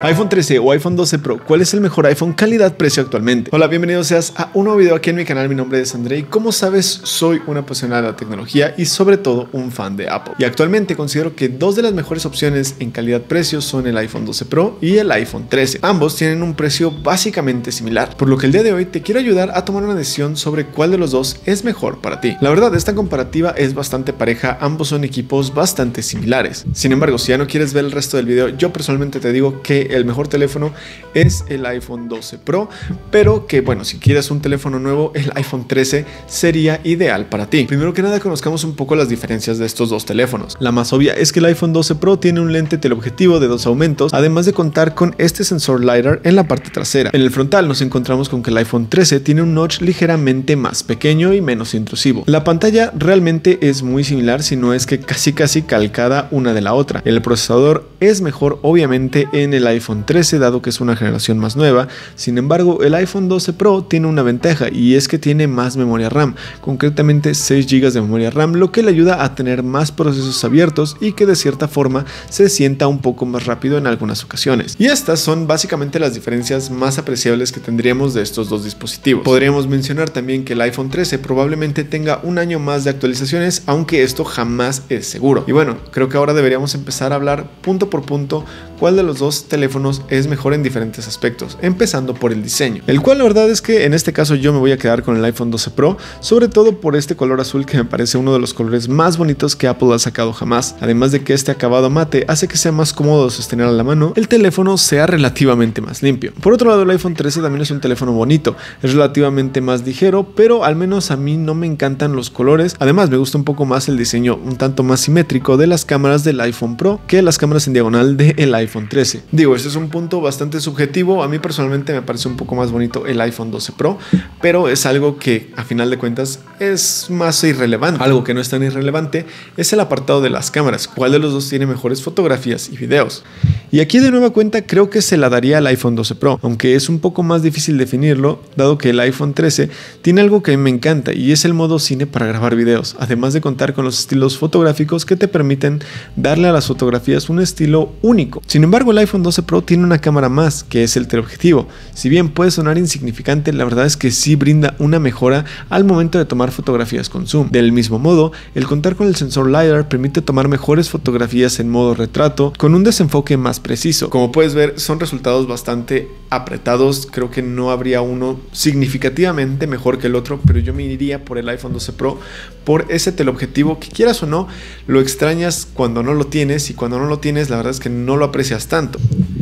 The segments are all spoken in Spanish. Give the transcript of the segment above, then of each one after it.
iPhone 13 o iPhone 12 Pro, ¿cuál es el mejor iPhone calidad-precio actualmente? Hola, bienvenidos seas a un nuevo video aquí en mi canal, mi nombre es André y como sabes soy una apasionada de la tecnología y sobre todo un fan de Apple. Y actualmente considero que dos de las mejores opciones en calidad-precio son el iPhone 12 Pro y el iPhone 13. Ambos tienen un precio básicamente similar, por lo que el día de hoy te quiero ayudar a tomar una decisión sobre cuál de los dos es mejor para ti. La verdad, esta comparativa es bastante pareja, ambos son equipos bastante similares. Sin embargo, si ya no quieres ver el resto del video, yo personalmente te digo que el mejor teléfono es el iPhone 12 Pro, pero que bueno, si quieres un teléfono nuevo, el iPhone 13 sería ideal para ti. Primero que nada, conozcamos un poco las diferencias de estos dos teléfonos. La más obvia es que el iPhone 12 Pro tiene un lente teleobjetivo de dos aumentos, además de contar con este sensor LiDAR en la parte trasera. En el frontal nos encontramos con que el iPhone 13 tiene un notch ligeramente más pequeño y menos intrusivo. La pantalla realmente es muy similar, si no es que casi casi calcada una de la otra. El procesador es mejor obviamente en el iPhone 13 dado que es una generación más nueva. Sin embargo, el iPhone 12 Pro tiene una ventaja y es que tiene más memoria RAM, concretamente 6 GB de memoria RAM, lo que le ayuda a tener más procesos abiertos y que de cierta forma se sienta un poco más rápido en algunas ocasiones. Y estas son básicamente las diferencias más apreciables que tendríamos de estos dos dispositivos. Podríamos mencionar también que el iPhone 13 probablemente tenga un año más de actualizaciones, aunque esto jamás es seguro. Y bueno, creo que ahora deberíamos empezar a hablar punto por punto cuál de los dos teléfonos es mejor en diferentes aspectos, empezando por el diseño, el cual la verdad es que en este caso yo me voy a quedar con el iPhone 12 Pro, sobre todo por este color azul que me parece uno de los colores más bonitos que Apple ha sacado jamás, además de que este acabado mate hace que sea más cómodo sostener a la mano, el teléfono sea relativamente más limpio. Por otro lado el iPhone 13 también es un teléfono bonito, es relativamente más ligero, pero al menos a mí no me encantan los colores, además me gusta un poco más el diseño un tanto más simétrico de las cámaras del iPhone Pro que las cámaras en diagonal del iPhone 13. Digo, este es un punto bastante subjetivo. A mí personalmente me parece un poco más bonito el iPhone 12 Pro, pero es algo que a final de cuentas es más irrelevante. Algo que no es tan irrelevante es el apartado de las cámaras. ¿Cuál de los dos tiene mejores fotografías y videos? Y aquí de nueva cuenta creo que se la daría al iPhone 12 Pro, aunque es un poco más difícil definirlo, dado que el iPhone 13 tiene algo que me encanta y es el modo cine para grabar videos, además de contar con los estilos fotográficos que te permiten darle a las fotografías un estilo único. Sin embargo, el iPhone 12 Pro tiene una cámara más, que es el teleobjetivo. Si bien puede sonar insignificante, la verdad es que sí brinda una mejora al momento de tomar fotografías con zoom. Del mismo modo, el contar con el sensor LiDAR permite tomar mejores fotografías en modo retrato con un desenfoque más preciso. Como puedes ver, son resultados bastante apretados. Creo que no habría uno significativamente mejor que el otro, pero yo me iría por el iPhone 12 Pro por ese teleobjetivo que quieras o no, lo extrañas cuando no lo tienes y cuando no lo tienes, la verdad es que no lo aprecias tanto.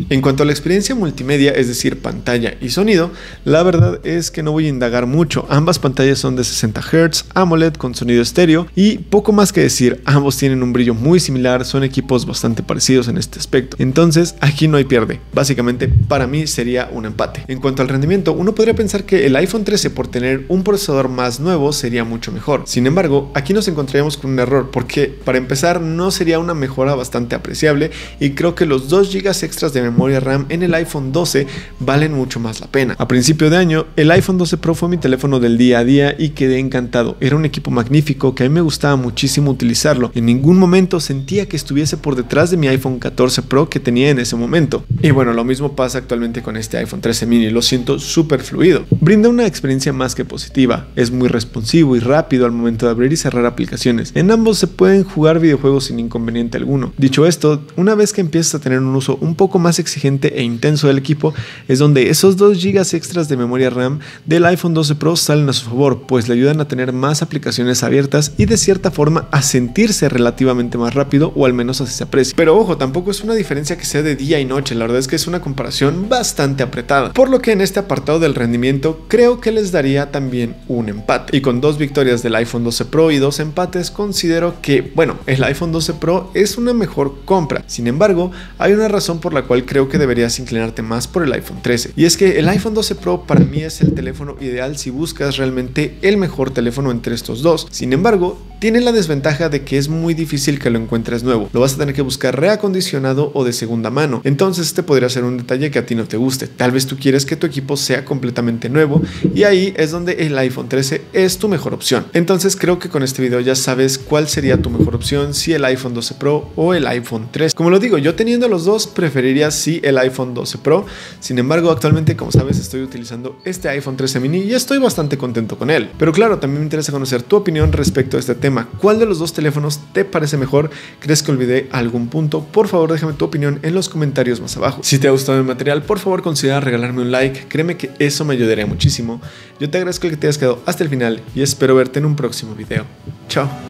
En cuanto a la experiencia multimedia, es decir, pantalla y sonido, la verdad es que no voy a indagar mucho. Ambas pantallas son de 60 Hz, AMOLED con sonido estéreo y poco más que decir, ambos tienen un brillo muy similar, son equipos bastante parecidos en este aspecto. Entonces, aquí no hay pierde. Básicamente, para mí sería un empate. En cuanto al rendimiento, uno podría pensar que el iPhone 13 por tener un procesador más nuevo sería mucho mejor. Sin embargo, aquí nos encontraríamos con un error porque para empezar no sería una mejora bastante apreciable y creo que los 2 GB extras de memoria memoria RAM en el iPhone 12 valen mucho más la pena. A principio de año, el iPhone 12 Pro fue mi teléfono del día a día y quedé encantado. Era un equipo magnífico que a mí me gustaba muchísimo utilizarlo. En ningún momento sentía que estuviese por detrás de mi iPhone 14 Pro que tenía en ese momento. Y bueno, lo mismo pasa actualmente con este iPhone 13 mini, lo siento súper fluido. Brinda una experiencia más que positiva, es muy responsivo y rápido al momento de abrir y cerrar aplicaciones. En ambos se pueden jugar videojuegos sin inconveniente alguno. Dicho esto, una vez que empiezas a tener un uso un poco más exigente e intenso del equipo es donde esos 2 GB extras de memoria RAM del iPhone 12 Pro salen a su favor, pues le ayudan a tener más aplicaciones abiertas y de cierta forma a sentirse relativamente más rápido o al menos así se aprecia. Pero ojo, tampoco es una diferencia que sea de día y noche, la verdad es que es una comparación bastante apretada, por lo que en este apartado del rendimiento creo que les daría también un empate. Y con dos victorias del iPhone 12 Pro y dos empates considero que, bueno, el iPhone 12 Pro es una mejor compra. Sin embargo, hay una razón por la cual creo creo que deberías inclinarte más por el iPhone 13. Y es que el iPhone 12 Pro para mí es el teléfono ideal si buscas realmente el mejor teléfono entre estos dos. Sin embargo, tiene la desventaja de que es muy difícil que lo encuentres nuevo. Lo vas a tener que buscar reacondicionado o de segunda mano. Entonces este podría ser un detalle que a ti no te guste. Tal vez tú quieres que tu equipo sea completamente nuevo y ahí es donde el iPhone 13 es tu mejor opción. Entonces creo que con este video ya sabes cuál sería tu mejor opción, si el iPhone 12 Pro o el iPhone 3. Como lo digo, yo teniendo los dos preferiría sí el iPhone 12 Pro. Sin embargo, actualmente como sabes estoy utilizando este iPhone 13 mini y estoy bastante contento con él. Pero claro, también me interesa conocer tu opinión respecto a este tema. ¿Cuál de los dos teléfonos te parece mejor? ¿Crees que olvidé algún punto? Por favor déjame tu opinión en los comentarios más abajo. Si te ha gustado el material, por favor considera regalarme un like. Créeme que eso me ayudaría muchísimo. Yo te agradezco que te hayas quedado hasta el final y espero verte en un próximo video. Chao.